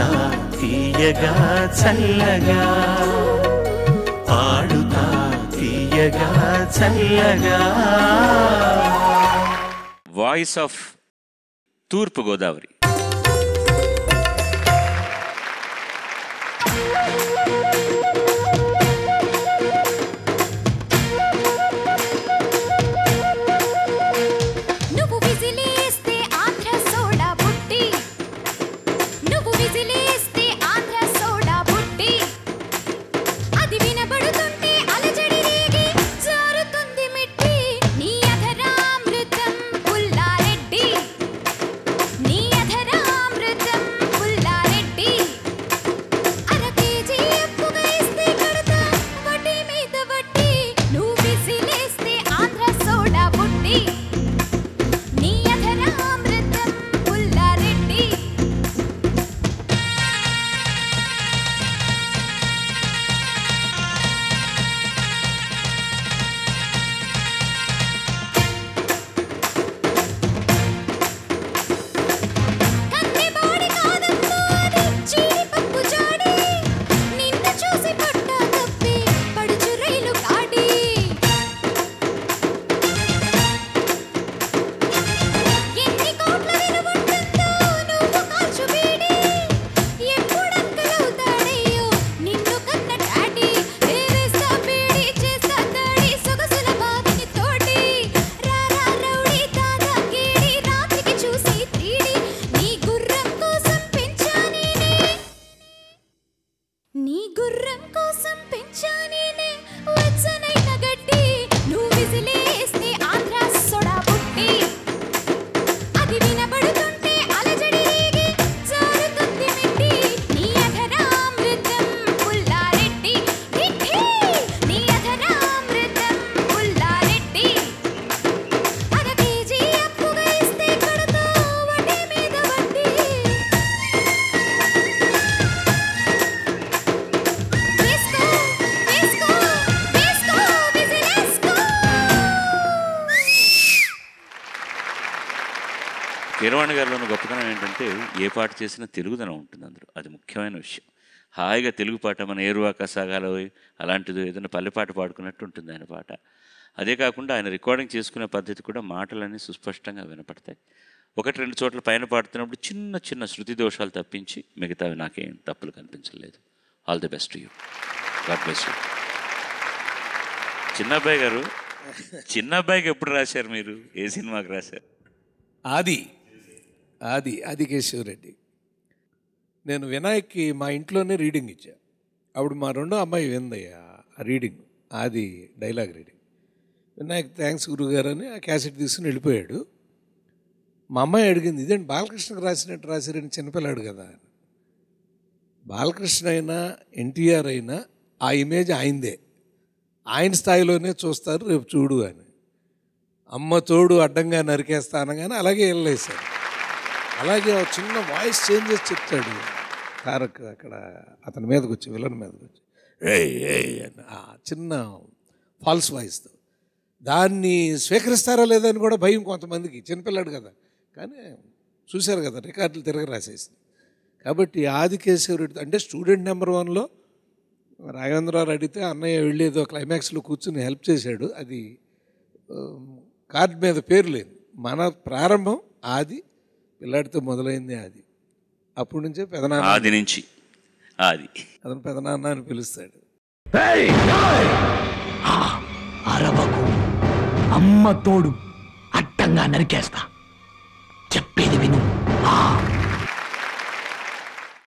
పాడుతా తీయగా చల్లగా. పాడుతా తీయగా చల్లగా. వాయిస్ ఆఫ్ తూర్పు కీరవాణి గారిలో ఉన్న గొప్పతనం ఏంటంటే ఏ పాట చేసినా తెలుగుదనం ఉంటుంది అందులో. అది ముఖ్యమైన విషయం. హాయిగా తెలుగు పాట మన ఏరువాక సాగాలో అలాంటిదో ఏదైనా పల్లె పాట పాడుకున్నట్టు ఉంటుంది ఆయన పాట. అదే కాకుండా ఆయన రికార్డింగ్ చేసుకునే పద్ధతి కూడా మాటలన్నీ సుస్పష్టంగా వినపడతాయి. ఒకటి రెండు చోట్ల పైన పాడుతున్నప్పుడు చిన్న చిన్న శృతి దోషాలు తప్పించి మిగతావి నాకేం తప్పులు కనిపించలేదు. All the best you. God bless you. Chinnabbayi గారు చిన్నబ్బాయికి ఎప్పుడు రాశారు మీరు? ఏ సినిమాకి రాశారు? ఆది ఆది ఆది కేశవరెడ్డి. నేను వినాయక్కి మా ఇంట్లోనే రీడింగ్ ఇచ్చా. అప్పుడు మా రెండో అమ్మాయి విందయ్యా ఆ రీడింగ్ ఆది డైలాగ్ రీడింగ్. వినాయక్ థ్యాంక్స్ గురుగారు అని ఆ క్యాసెట్ తీసుకుని వెళ్ళిపోయాడు. మా అమ్మాయి అడిగింది ఇదేంటి బాలకృష్ణకు రాసినట్టు రాశారని చిన్నపిల్లాడు కదా అని. బాలకృష్ణ అయినా ఎన్టీఆర్ అయినా ఆ ఇమేజ్ ఆయనదే ఆయన స్థాయిలోనే చూస్తారు రేపు చూడు అని. అమ్మ తోడు అడ్డంగా నరికేస్తా కానీ అలాగే వెళ్ళేశారు. అలాగే ఒక చిన్న వాయిస్ చేంజ్ చేసి చెప్తాడు. తారక్ అక్కడ అతని మీదకి వచ్చి విలన్ మీదకి వచ్చి ఏయ్ చిన్న ఫాల్స్ వాయిస్తో దాన్ని స్వీకరిస్తారా లేదని కూడా భయం కొంతమందికి చిన్నపిల్లాడు కదా. కానీ చూశారు కదా రికార్డులు తిరగ రాసేసింది. కాబట్టి ఆదికేశ్వరుడు అంటే స్టూడెంట్ నెంబర్ వన్లో రాఘవేంద్రరావు అడిగితే అన్నయ్య వెళ్ళి ఏదో క్లైమాక్స్లో కూర్చుని హెల్ప్ చేశాడు. అది కార్డ్ మీద పేరు లేదు. మన ప్రారంభం ఆది పిల్లాడితో మొదలైంది అది అప్పటి నుంచే పెదనాన్న ఆది నుంచి. ఆది. అతను పెదనాన్న అని పిలుస్తాడు. అరవకు అమ్మ తోడు అట్టంగా నరికేస్తా. చెప్పేది విను.